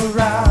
around.